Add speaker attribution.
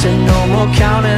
Speaker 1: Said no more counting.